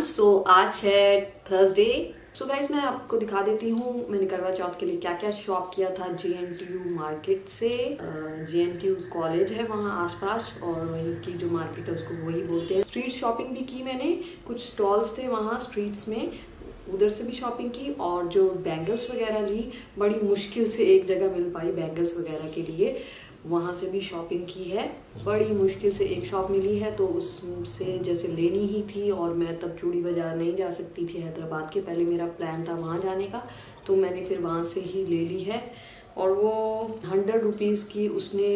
सो आज है Thursday so guys मैं आपको दिखा देती हूँ मैंने करवा चौथ के लिए क्या क्या शॉप किया था J N T U market से। J N T U college है वहाँ आसपास और वहीं की जो मार्केट है उसको वही बोलते हैं। स्ट्रीट शॉपिंग भी की मैंने। कुछ स्टॉल्स थे वहाँ स्ट्रीट्स में। उधर से भी शॉपिंग की और जो बैंगल्स वगैरह ली। बड़ी मुश्किल से एक जगह मिल पाई बैंगल्स वगैरह के लिए। वहाँ से भी शॉपिंग की है। बड़ी मुश्किल से एक शॉप मिली है तो उससे जैसे लेनी ही थी और मैं तब चूड़ी बाज़ार नहीं जा सकती थी हैदराबाद के। पहले मेरा प्लान था वहाँ जाने का तो मैंने फिर वहाँ से ही ले ली है। और वो हंड्रेड रुपीज़ की उसने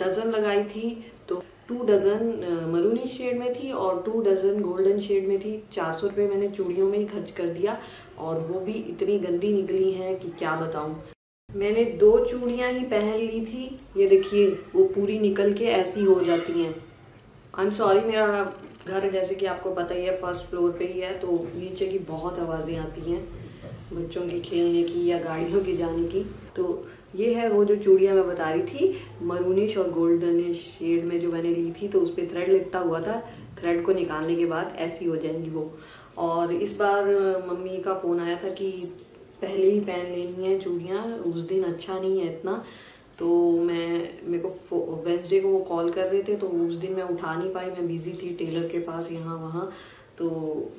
डज़न लगाई थी तो टू डज़न मरूनी शेड में थी और टू डज़न गोल्डन शेड में थी। चार सौ रुपये मैंने चूड़ियों में ही खर्च कर दिया और वो भी इतनी गंदी निकली हैं कि क्या बताऊँ। मैंने दो चूड़ियाँ ही पहन ली थी। ये देखिए, वो पूरी निकल के ऐसी हो जाती हैं। आई एम सॉरी मेरा घर जैसे कि आपको पता ही है फ़र्स्ट फ्लोर पे ही है तो नीचे की बहुत आवाज़ें आती हैं, बच्चों के खेलने की या गाड़ियों के जाने की। तो ये है वो जो चूड़ियाँ मैं बता रही थी मरूनिश और गोल्डनिश शेड में जो मैंने ली थी तो उस पर थ्रेड लिपटा हुआ था। थ्रेड को निकालने के बाद ऐसी हो जाएँगी वो। और इस बार, मम्मी का फ़ोन आया था कि पहले ही पहन लेनी है चूड़ियाँ, उस दिन अच्छा नहीं है इतना। तो मैं, मेरे को वेंसडे को वो कॉल कर रहे थे तो उस दिन मैं उठा नहीं पाई, मैं बिज़ी थी टेलर के पास यहाँ वहाँ। तो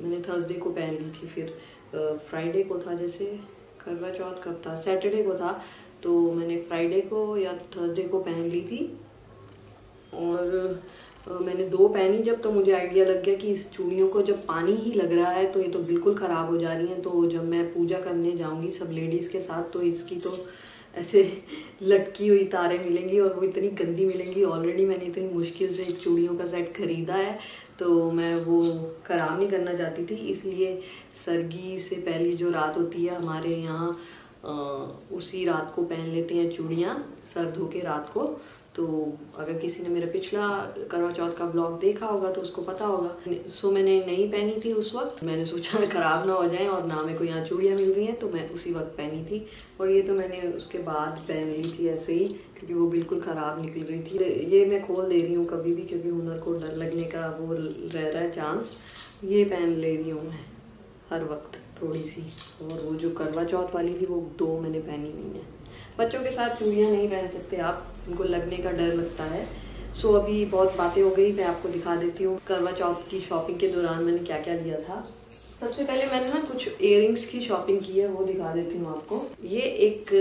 मैंने थर्सडे को पहन ली थी, फिर फ्राइडे को था जैसे, करवा चौथ कब था? सैटरडे को था। तो मैंने फ्राइडे को या थर्सडे को पहन ली थी। और मैंने दो पहनी जब तो मुझे आइडिया लग गया कि इस चूड़ियों को जब पानी ही लग रहा है तो ये तो बिल्कुल ख़राब हो जा रही हैं। तो जब मैं पूजा करने जाऊँगी सब लेडीज़ के साथ तो इसकी तो ऐसे लटकी हुई तारें मिलेंगी और वो इतनी गंदी मिलेंगी। ऑलरेडी मैंने इतनी मुश्किल से एक चूड़ियों का सेट ख़रीदा है तो मैं वो ख़राब नहीं करना चाहती थी। इसलिए सर्गी से पहली जो रात होती है, हमारे यहाँ उसी रात को पहन लेते हैं चूड़ियाँ सर धो के रात को। तो अगर किसी ने मेरा पिछला करवा चौथ का ब्लॉग देखा होगा तो उसको पता होगा। सो मैंने नहीं पहनी थी उस वक्त। मैंने सोचा ख़राब ना हो जाए और ना मेरे को यहाँ चूड़ियाँ मिल रही हैं तो मैं उसी वक्त पहनी थी। और ये तो मैंने उसके बाद पहन ली थी ऐसे ही, क्योंकि वो बिल्कुल ख़राब निकल रही थी। ये मैं खोल दे रही हूँ कभी भी, क्योंकि हुनर को डर लगने का वो रह रहा है चांस ये पहन ले रही हूँ मैं हर वक्त थोड़ी सी। और वो जो करवा चौथ वाली थी, वो दो मैंने पहनी हुई हैं। बच्चों के साथ चूड़ियाँ नहीं पहन सकते आप। उनको लगने का डर लगता है। सो so, अभी बहुत बातें हो गई मैं आपको दिखा देती हूँ करवा चौथ की शॉपिंग के दौरान मैंने क्या क्या लिया था। सबसे पहले मैंने ना कुछ इयर की शॉपिंग की है वो दिखा देती हूँ आपको। ये एक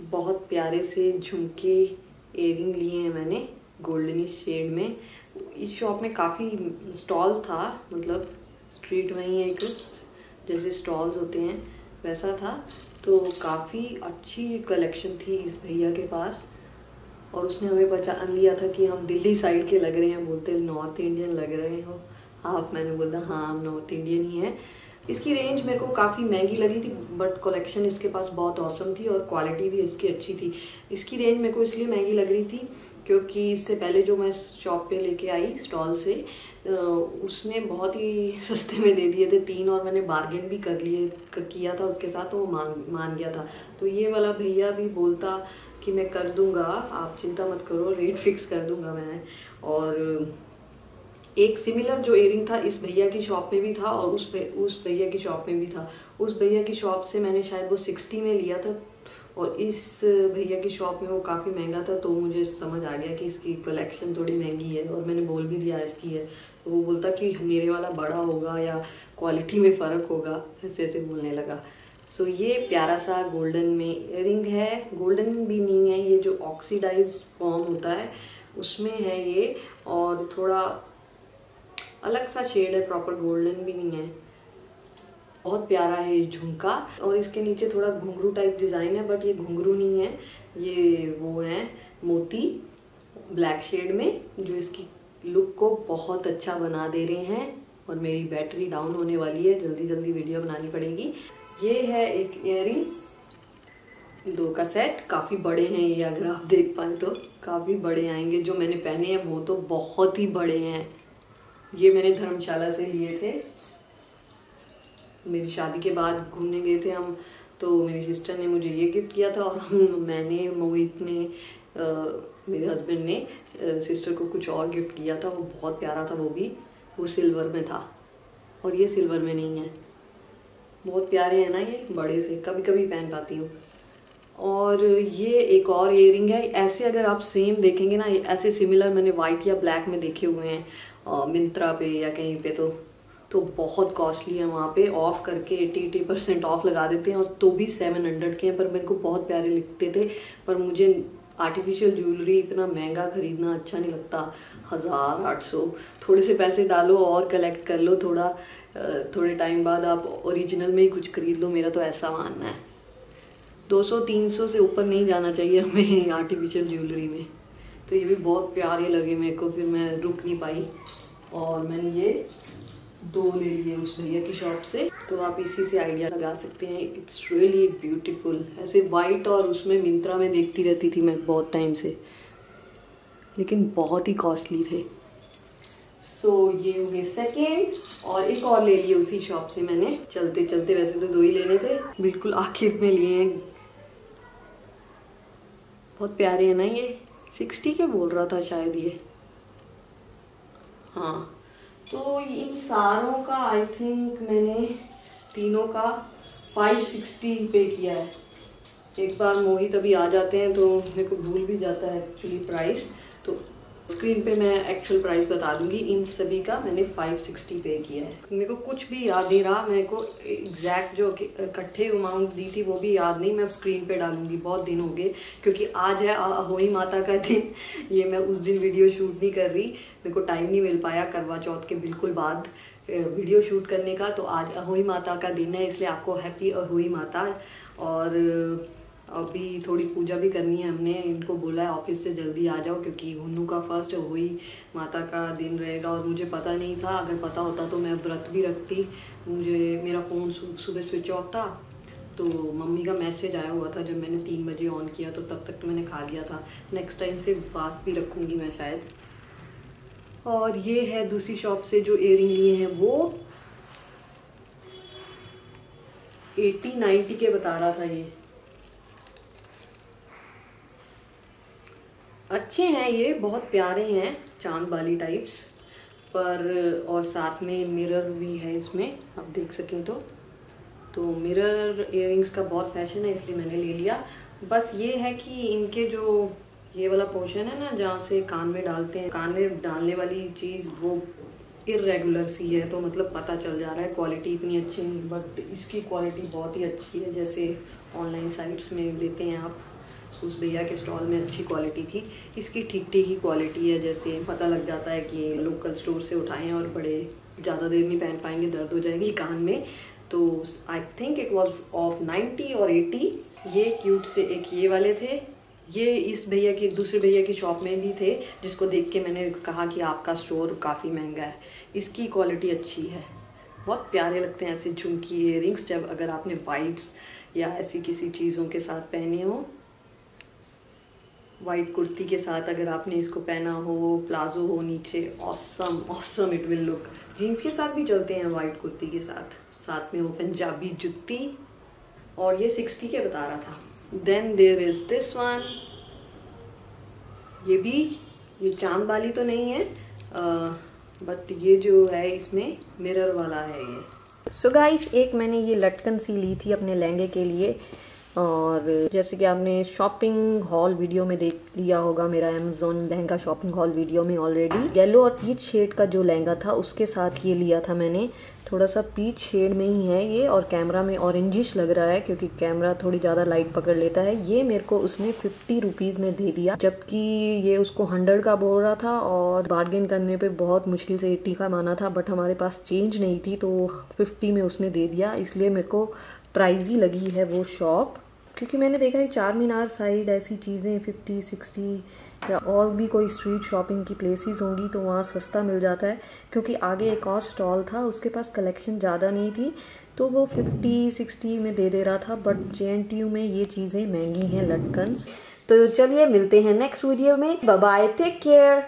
बहुत प्यारे से झुमके इयर लिए हैं मैंने गोल्डनी शेड में। इस शॉप में काफ़ी स्टॉल था मतलब स्ट्रीट वहीं एक जैसे स्टॉल्स होते हैं वैसा था। तो काफ़ी अच्छी कलेक्शन थी इस भैया के पास। और उसने हमें पहचान लिया था कि हम दिल्ली साइड के लग रहे हैं, बोलते नॉर्थ इंडियन लग रहे हो। आप, मैंने बोला हाँ हम नॉर्थ इंडियन ही हैं। इसकी रेंज मेरे को काफ़ी महँगी लगी थी बट कलेक्शन इसके पास बहुत औसम थी और क्वालिटी भी इसकी अच्छी थी। इसकी रेंज मेरे को इसलिए महँगी लग रही थी क्योंकि इससे पहले जो मैं शॉप पे लेके आई स्टॉल से उसने बहुत ही सस्ते में दे दिए थे। तीन और मैंने बार्गेन भी कर लिए किया था उसके साथ तो वो मान मान गया था। तो ये वाला भैया भी बोलता कि मैं कर दूँगा, आप चिंता मत करो रेट फिक्स कर दूँगा मैं। और एक सिमिलर जो एयरिंग था इस भैया की शॉप में भी था और उस उस भैया की शॉप में भी था। उस भैया की शॉप से मैंने शायद वो सिक्सटी में लिया था और इस भैया की शॉप में वो काफ़ी महँगा था तो मुझे समझ आ गया कि इसकी कलेक्शन थोड़ी महँगी है और मैंने बोल भी दिया इसकी है। तो वो बोलता कि मेरे वाला बड़ा होगा या क्वालिटी में फ़र्क होगा ऐसे ऐसे बोलने लगा। सो ये प्यारा सा गोल्डन में इयरिंग है। गोल्डन भी नहीं है, ये जो ऑक्सीडाइज फॉर्म होता है, उसमें है ये। और थोड़ा अलग सा शेड है प्रॉपर गोल्डन भी नहीं है। बहुत प्यारा है ये झुमका और इसके नीचे थोड़ा घुंघरू टाइप डिज़ाइन है बट ये घुंघरू नहीं है। ये वो है मोती ब्लैक शेड में, जो इसकी लुक को बहुत अच्छा बना दे रहे हैं। और मेरी बैटरी डाउन होने वाली है। जल्दी जल्दी वीडियो बनानी पड़ेगी। ये है एक इयर दो का सेट काफ़ी बड़े हैं ये अगर आप देख पाए तो। काफ़ी बड़े आएँगे जो मैंने पहने हैं वो तो बहुत ही बड़े हैं। ये मैंने धर्मशाला से लिए थे। मेरी शादी के बाद घूमने गए थे हम तो मेरी सिस्टर ने मुझे ये गिफ्ट किया था और हम मैंने मोहित ने आ, मेरे हस्बैंड ने आ, सिस्टर को कुछ और गिफ्ट किया था। वो बहुत प्यारा था वो भी। वो सिल्वर में था। और ये सिल्वर में नहीं है। बहुत प्यारे हैं ना ये, बड़े से कभी कभी पहन पाती हूँ। और ये एक और इयरिंग है, ऐसे अगर आप सेम देखेंगे ना ऐसे सिमिलर मैंने वाइट या ब्लैक में देखे हुए हैं मिंत्रा पे या कहीं पे तो तो बहुत कॉस्टली है वहाँ पे ऑफ़ करके एटी एटी परसेंट ऑफ़ लगा देते हैं और तो भी सेवन हंड्रेड के हैं, पर मेरे को बहुत प्यारे लिखते थे, पर मुझे आर्टिफिशियल ज्वेलरी इतना महँगा खरीदना अच्छा नहीं लगता, हज़ार आठ सौ, थोड़े से पैसे डालो और कलेक्ट कर लो थोड़ा थोड़े टाइम बाद आप ओरिजिनल में ही कुछ खरीद लो, मेरा तो ऐसा मानना है। 200-300 से ऊपर नहीं जाना चाहिए हमें आर्टिफिशियल ज्वेलरी में। तो ये भी बहुत प्यारे लगे मेरे को, फिर मैं रुक नहीं पाई। और मैंने ये दो ले लिए उस भैया की शॉप से। तो आप इसी से आइडिया लगा सकते हैं। इट्स रियली ब्यूटीफुल ऐसे वाइट और उसमें मिंत्रा में देखती रहती थी मैं बहुत टाइम से। लेकिन बहुत ही कॉस्टली थे। सो so, ये हो गए सेकेंड और एक और ले लिए उसी शॉप से मैंने। चलते चलते वैसे तो दो ही लेने थे। बिल्कुल आखिर में लिए हैं। बहुत प्यारे हैं ना ये। सिक्सटी के बोल रहा था शायद ये? हाँ। तो इन सारों का आई थिंक मैंने तीनों का फाइव सिक्सटी पे किया है। एक बार मोहित अभी आ जाते हैं तो मेरे को भूल भी जाता है एक्चुअली प्राइस तो स्क्रीन पे मैं एक्चुअल प्राइस बता दूँगी। इन सभी का मैंने 560 पे किया है। मेरे को कुछ भी याद नहीं रहा। मेरे को एग्जैक्ट जो इकट्ठे अमाउंट दी थी, वो भी याद नहीं। मैं स्क्रीन पे डालूँगी। बहुत दिन हो गए, क्योंकि आज है अहोई माता का दिन। ये मैं उस दिन वीडियो शूट नहीं कर रही। मेरे को टाइम नहीं मिल पाया करवा चौथ के बिल्कुल बाद वीडियो शूट करने का। तो आज अहोई माता का दिन है, इसलिए आपको हैप्पी अहोई माता। और अभी थोड़ी पूजा भी करनी है हमने। इनको बोला है ऑफ़िस से जल्दी आ जाओ क्योंकि हुन्नू का फ़र्स्ट वही माता का दिन रहेगा और मुझे पता नहीं था। अगर पता होता तो मैं व्रत भी रखती। मुझे, मेरा फ़ोन सुबह स्विच ऑफ़ था। तो मम्मी का मैसेज आया हुआ था जब मैंने तीन बजे ऑन किया तो तब तक तो मैंने खा लिया था। नेक्स्ट टाइम से फास्ट भी रखूँगी मैं शायद। और ये है दूसरी शॉप से जो इयर लिए हैं वो। एटी नाइन्टी के बता रहा था ये। अच्छे हैं ये, बहुत प्यारे हैं, चाँद वाली टाइप्स पर, और साथ में मिरर भी है इसमें, आप देख सकें तो। तो मिरर इयरिंग्स का बहुत फ़ैशन है, इसलिए मैंने ले लिया। बस ये है कि इनके जो ये वाला पोर्शन है ना, जहाँ से कान में डालते हैं, कान में डालने वाली चीज़ वो इरेगुलर सी है तो मतलब पता चल जा रहा है क्वालिटी इतनी अच्छी नहीं बट इसकी क्वालिटी बहुत ही अच्छी है, जैसे ऑनलाइन साइट्स में लेते हैं आप। उस भैया के स्टॉल में अच्छी क्वालिटी थी। इसकी ठीक ठीक ही क्वालिटी है, जैसे पता लग जाता है कि लोकल स्टोर से उठाए और बड़े ज़्यादा देर नहीं पहन पाएँगे, दर्द हो जाएगी कान में। तो I think it was of ninety और एटी ये क्यूट से एक ये वाले थे। ये इस भैया की, दूसरे भैया की शॉप में भी थे, जिसको देख के मैंने कहा कि आपका स्टोर काफ़ी महँगा है। इसकी क्वालिटी अच्छी है। बहुत प्यारे लगते हैं ऐसे झुमकी इयर जब अगर आपने वाइट्स या ऐसी किसी चीज़ों के साथ पहने हो। वाइट कुर्ती के साथ अगर आपने इसको पहना हो प्लाजो हो नीचे awesome awesome it will look jeans के साथ भी चलते हैं वाइट कुर्ती के साथ साथ में वो पंजाबी जुत्ती और ये सिक्सटी के बता रहा था then there is this one ये भी ये चाँद वाली तो नहीं है बट ये जो है इसमें मिरर वाला है ये सो so गाइस एक मैंने ये लटकन सी ली थी अपने लहंगे के लिए और जैसे कि आपने शॉपिंग हॉल वीडियो में देख लिया होगा, मेरा Amazon lehenga shopping haul video में ऑलरेडी येलो और पीच शेड का जो लहंगा था, उसके साथ ये लिया था मैंने। थोड़ा सा पीच शेड में ही है ये और कैमरा में ऑरेंजिश लग रहा है क्योंकि कैमरा थोड़ी ज़्यादा लाइट पकड़ लेता है। ये मेरे को उसने फिफ्टी रुपीज़ में दे दिया, जबकि ये उसको हंड्रेड का बोल रहा था और बार्गेन करने पे बहुत मुश्किल से एट्टी का माना था बट हमारे पास चेंज नहीं थी तो फिफ्टी में उसने दे दिया। इसलिए मेरे को प्राइजी लगी है वो शॉप क्योंकि मैंने देखा है चार मीनार साइड ऐसी चीज़ें फिफ्टी सिक्सटी या और भी कोई स्ट्रीट शॉपिंग की प्लेसेस होंगी तो वहाँ सस्ता मिल जाता है, क्योंकि आगे एक और स्टॉल था, उसके पास कलेक्शन ज़्यादा नहीं थी तो वो फिफ्टी सिक्सटी में दे दे रहा था बट जे में ये चीज़ें महँगी हैं लटकन तो चलिए मिलते हैं नेक्स्ट वीडियो में। Bye take care